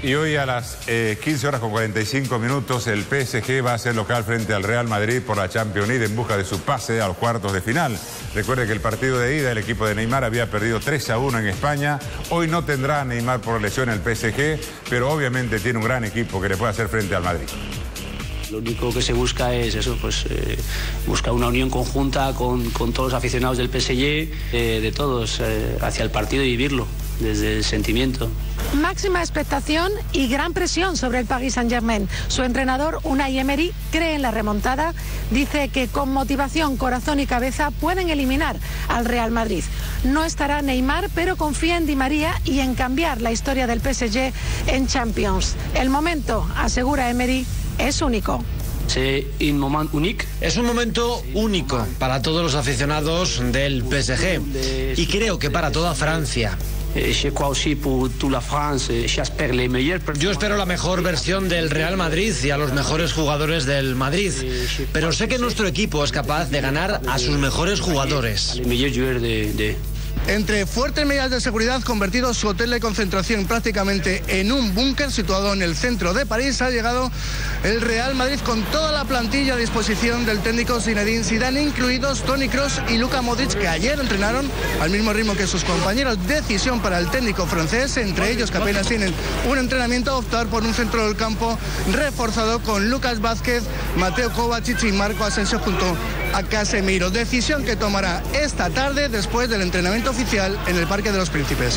Y hoy a las 15 eh, horas con 45 minutos el PSG va a ser local frente al Real Madrid por la Champions League en busca de su pase a los cuartos de final. Recuerde que el partido de ida el equipo de Neymar había perdido 3 a 1 en España. Hoy no tendrá Neymar por lesión el PSG, pero obviamente tiene un gran equipo que le puede hacer frente al Madrid. Lo único que se busca es eso, pues eh, buscar una unión conjunta con, todos los aficionados del PSG, eh, de todos, hacia el partido y vivirlo desde el sentimiento. Máxima expectación y gran presión sobre el Paris Saint-Germain. Su entrenador, Unai Emery, cree en la remontada. Dice que con motivación, corazón y cabeza pueden eliminar al Real Madrid. No estará Neymar, pero confía en Di María y en cambiar la historia del PSG en Champions. El momento, asegura Emery, es único. Es un momento único para todos los aficionados del PSG y creo que para toda Francia. Yo espero la mejor versión del Real Madrid y a los mejores jugadores del Madrid, pero sé que nuestro equipo es capaz de ganar a sus mejores jugadores. Entre fuertes medidas de seguridad, convertido su hotel de concentración prácticamente en un búnker situado en el centro de París, ha llegado el Real Madrid con toda la plantilla a disposición del técnico Zinedine Zidane, incluidos Tony Cross y Luka Modric, que ayer entrenaron al mismo ritmo que sus compañeros. Decisión para el técnico francés, entre ellos que apenas tienen un entrenamiento, a optar por un centro del campo reforzado con Lucas Vázquez, Mateo Kovacic y Marco Asensio junto a Casemiro. Decisión que tomará esta tarde después del entrenamiento en el Parque de los Príncipes.